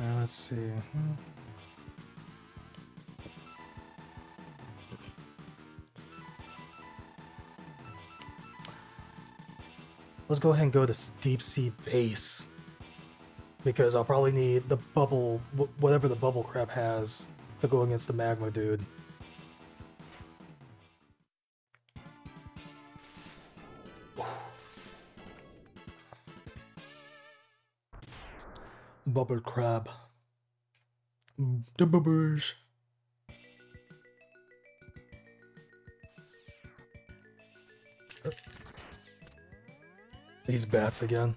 Uh, let's see. Let's go ahead and go to deep sea base. Because I'll probably need the bubble, whatever the Bubble Crab has, to go against the magma dude. Bubble crab. The bubbles. These bats again.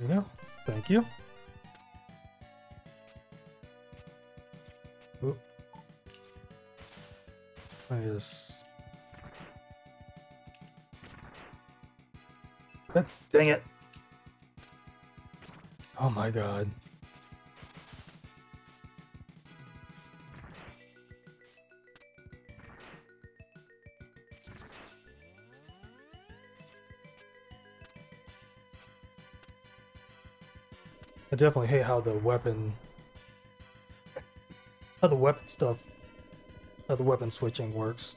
There you go. Thank you. Oop. I just Dang it. Oh my god. Definitely hate how the weapon... How the weapon stuff... How the weapon switching works.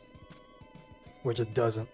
Which it doesn't.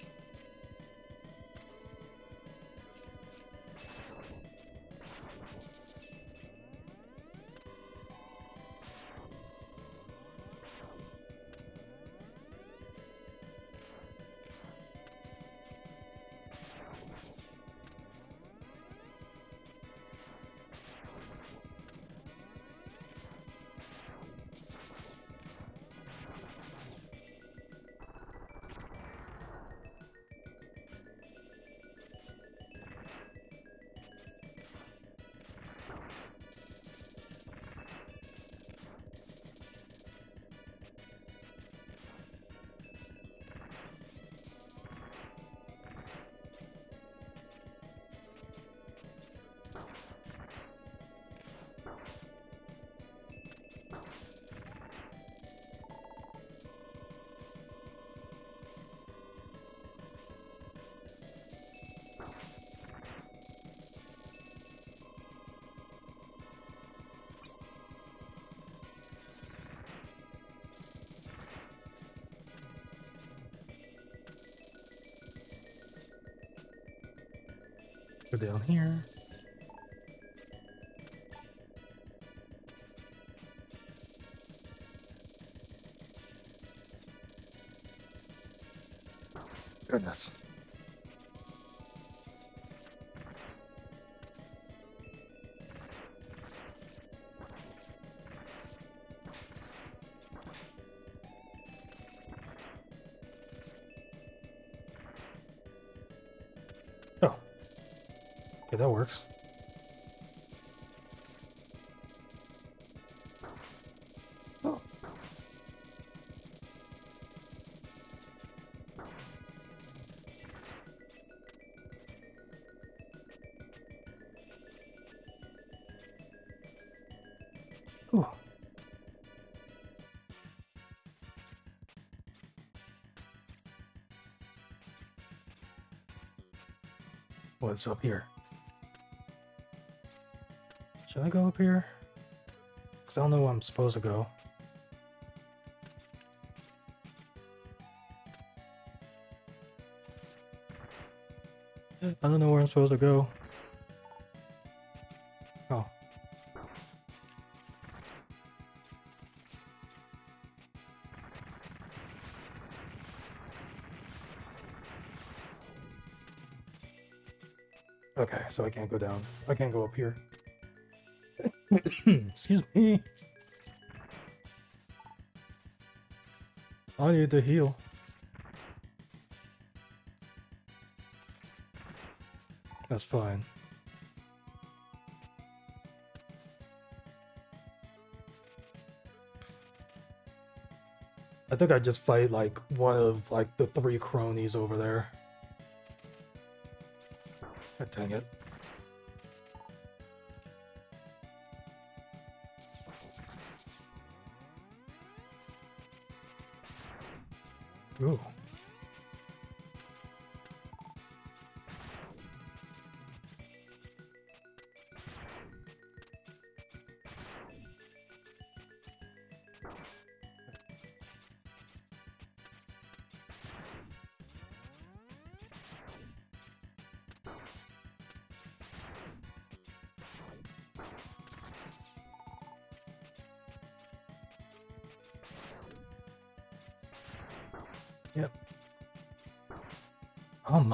Go down here. Goodness. That works. Oh. What's up here? Should I go up here? Because I don't know where I'm supposed to go. I don't know where I'm supposed to go. Oh. Okay, so I can't go down. I can't go up here. Excuse me. I need to heal. That's fine. I think I just fight like one of like the three cronies over there. God dang it.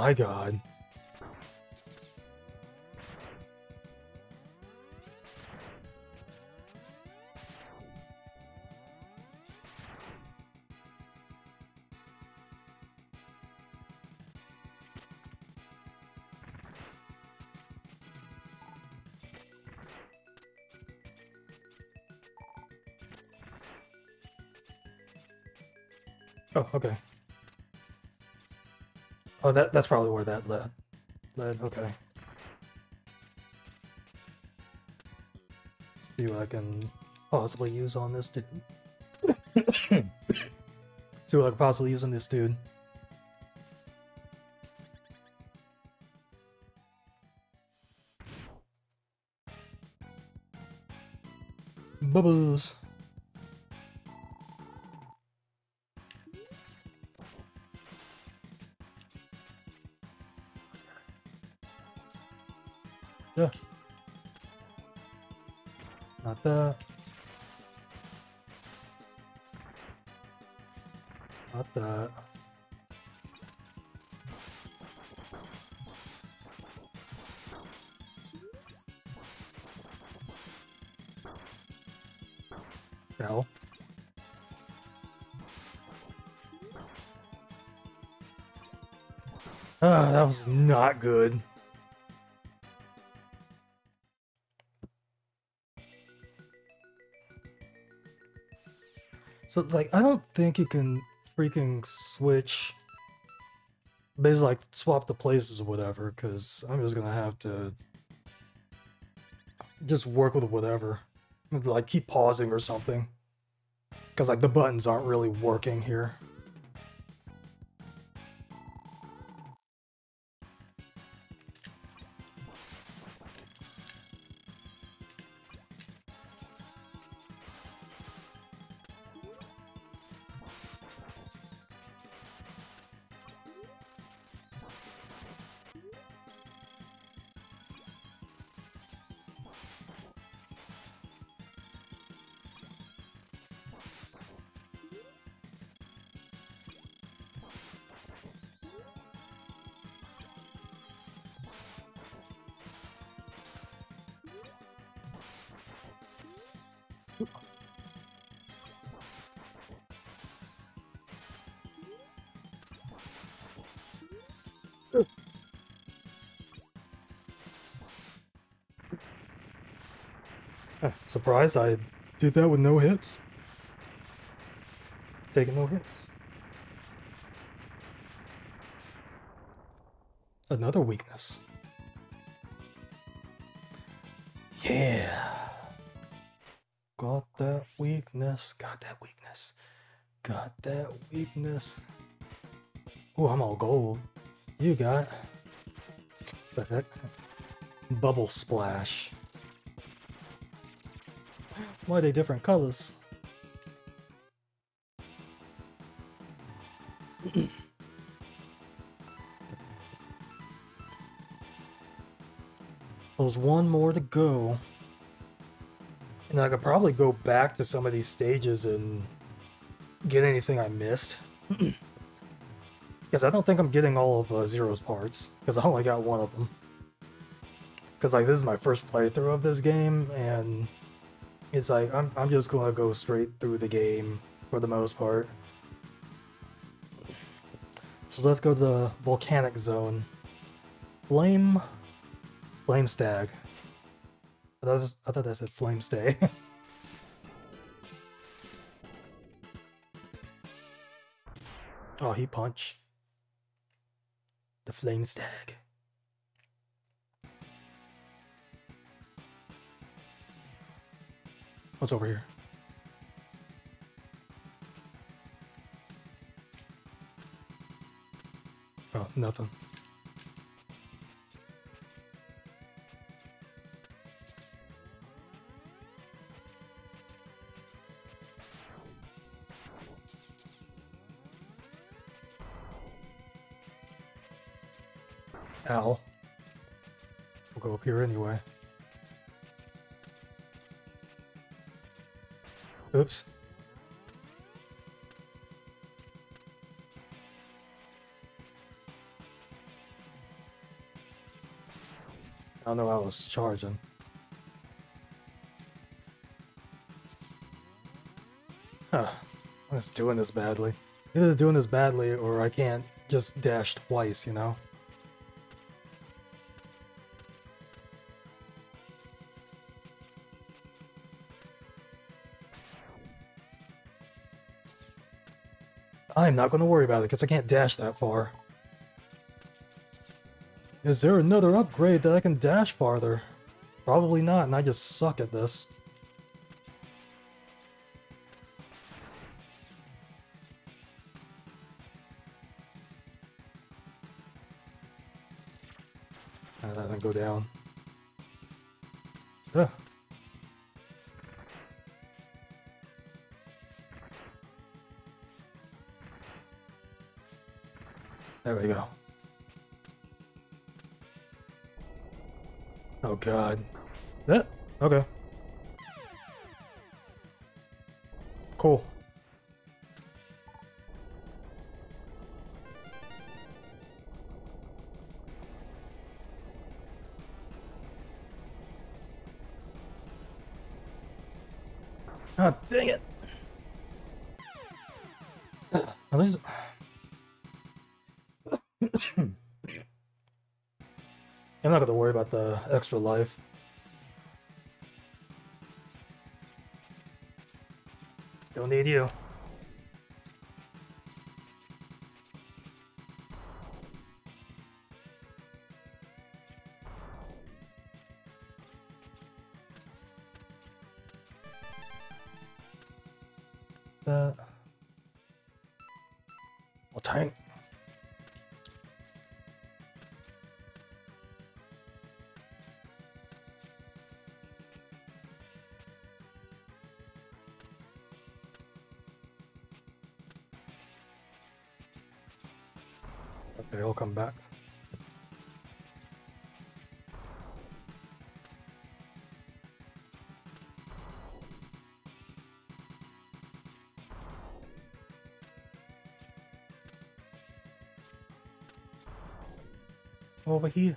My god. Oh, okay. Oh, that that's probably where that led. Led, okay. see what I can possibly use on this dude. see what I can possibly use on this dude. Bubbles. Yeah. Not that. Not that. No. Ah, that was not good. So like I don't think you can freaking switch basically like swap the places or whatever, because I'm just gonna have to just work with whatever. Like keep pausing or something. Because like the buttons aren't really working here. Surprise, I did that with no hits. Taking no hits. Another weakness. Yeah. Got that weakness. Got that weakness. Got that weakness. Oh, I'm all gold. You got. The heck? Bubble splash. Why are they different colors? There's one more to go. And I could probably go back to some of these stages and get anything I missed. Because I don't think I'm getting all of uh, Zero's parts, because I only got one of them. Because like this is my first playthrough of this game, and it's like, I'm, I'm just gonna go straight through the game for the most part. So let's go to the volcanic zone. Flame... Flame Stag. I thought, I thought that said Flame Stay. oh, he punch. The Flame Stag. What's over here? Oh, nothing. Ow. We'll go up here anyway. Don't know I was charging. Huh. I'm just doing this badly. Either doing this badly or I can't just dash twice, you know? I'm not going to worry about it because I can't dash that far. Is there another upgrade that I can dash farther? Probably not, and I just suck at this. And then go down. Ugh. There we go. Oh god. That okay. Cool. Oh, dang it. At least not going to worry about the extra life. Don't need you. Uh, well, tank. Over here.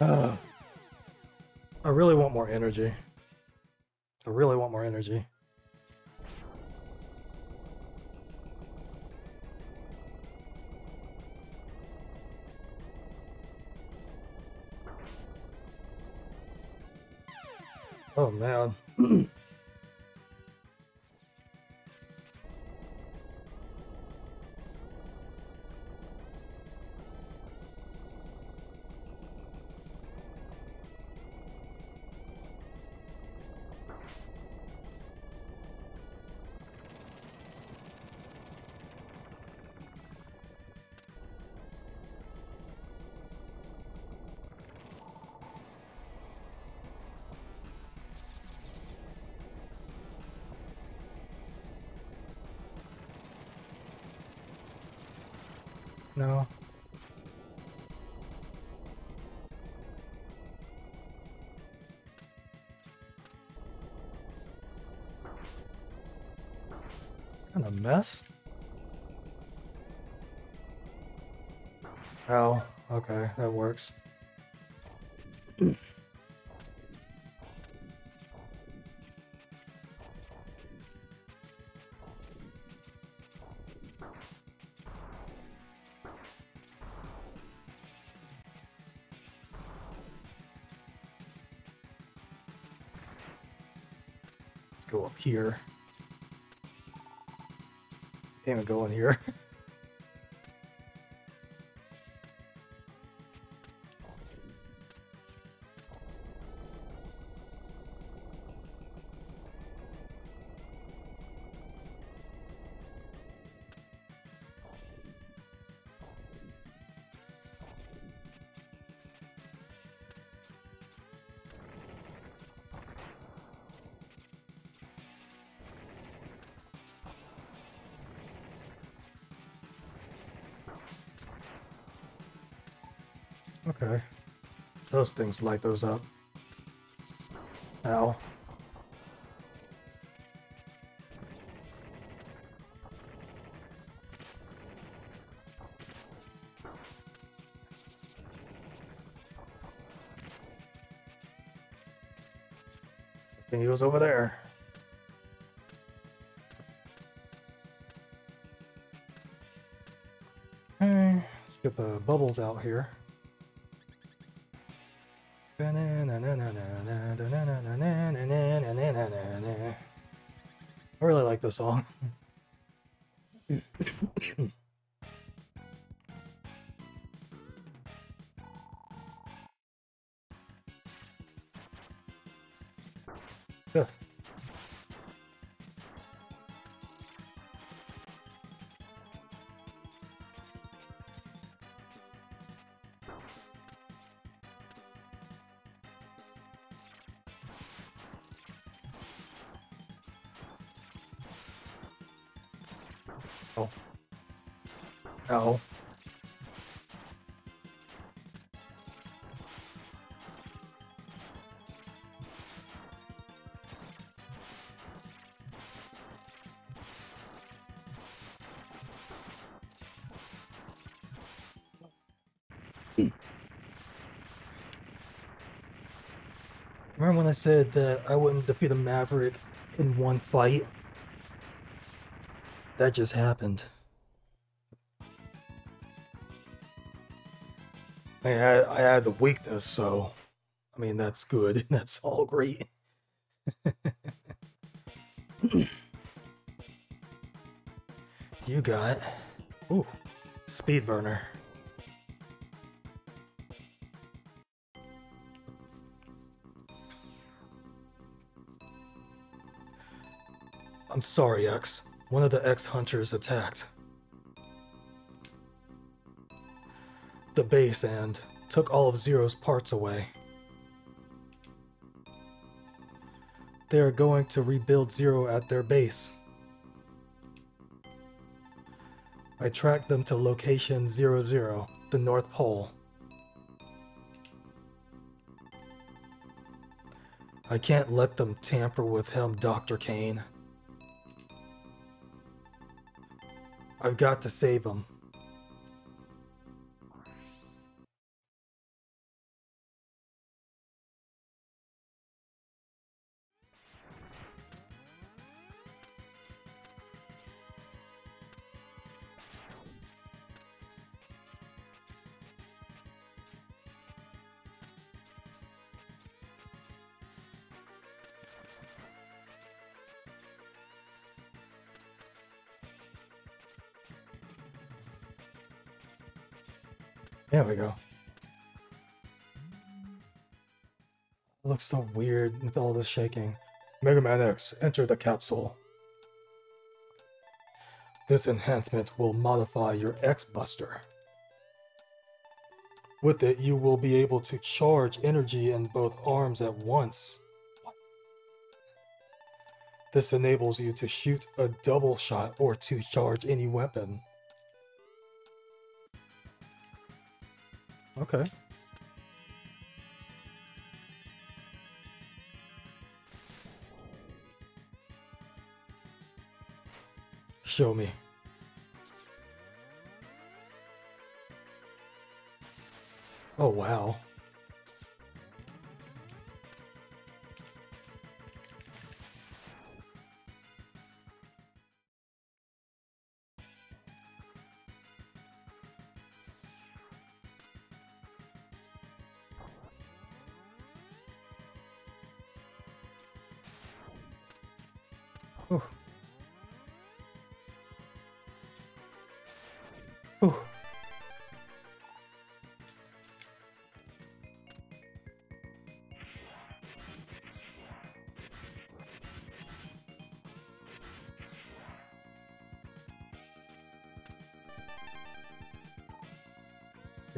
Uh, I really want more energy. I really want more energy. Oh man. Kind of mess. Oh, okay, that works. Let's go up here. Can't even go in here. Okay. So those things light those up. Ow. And he goes over there. Okay, let's get the bubbles out here. Really like this song. Remember when I said that I wouldn't defeat a Maverick in one fight? That just happened. I had I had the weakness, so I mean that's good. That's all great. you got ooh speed burner. I'm sorry, X. One of the X-Hunters attacked the base and took all of Zero's parts away. They are going to rebuild Zero at their base. I tracked them to location 00, the North Pole. I can't let them tamper with him, Dr. Cain. I've got to save him. There we go. It looks so weird with all this shaking. Mega Man X, enter the capsule. This enhancement will modify your X-Buster. With it, you will be able to charge energy in both arms at once. This enables you to shoot a double shot or to charge any weapon. Okay. Show me. Oh, wow.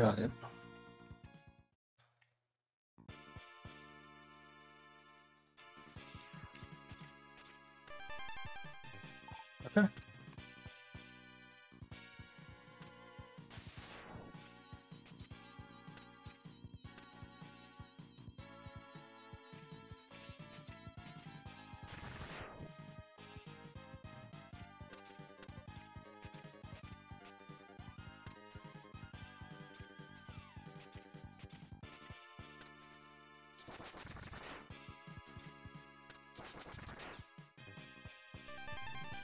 Got it.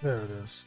There it is.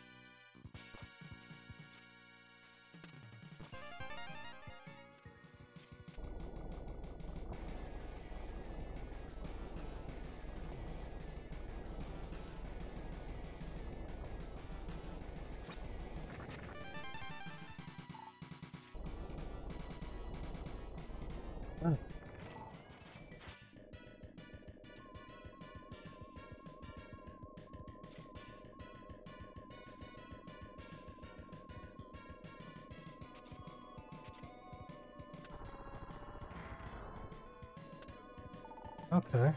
Okay.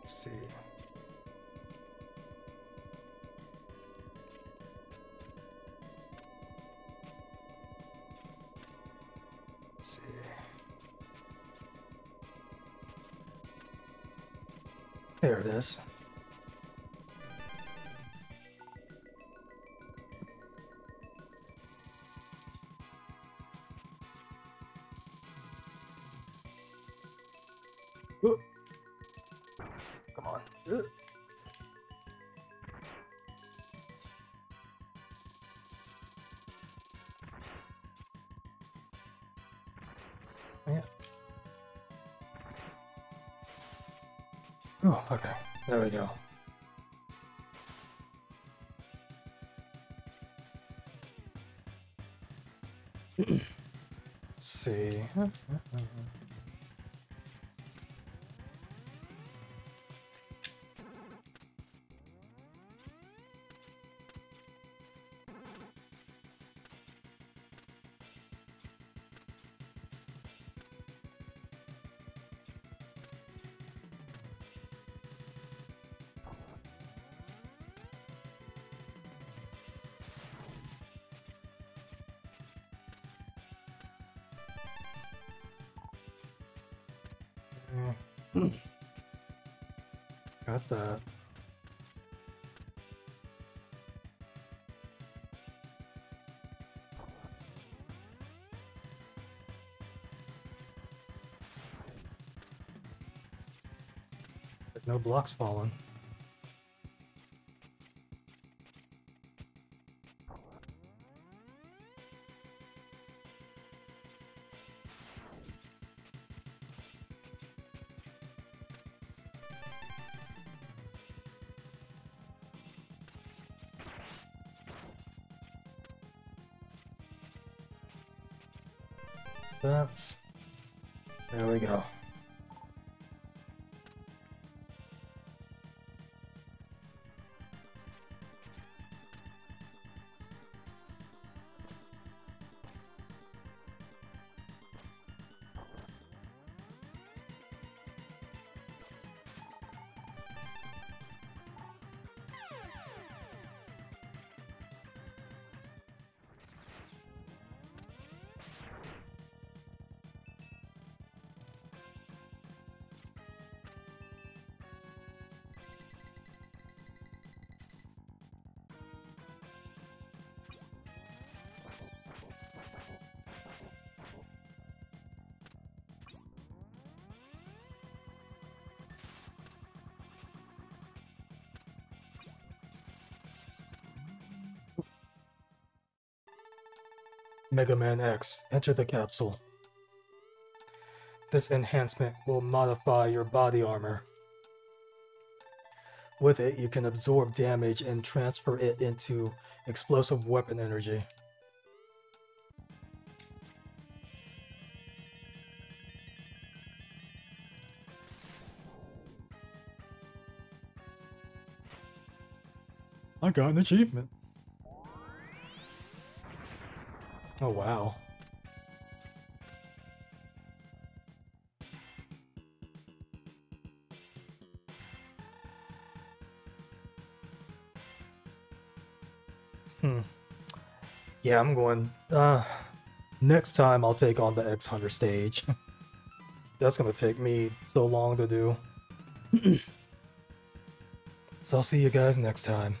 Let's see. See. There it is. Ooh. Come on. Ooh. Oh, okay. There we go. See. Mm. Got that. There's no blocks falling. That's... There we go. Mega Man X, enter the capsule. This enhancement will modify your body armor. With it, you can absorb damage and transfer it into explosive weapon energy. I got an achievement. Oh wow. Hmm. Yeah, I'm going. Uh, next time I'll take on the X Hunter stage. That's gonna take me so long to do. so I'll see you guys next time.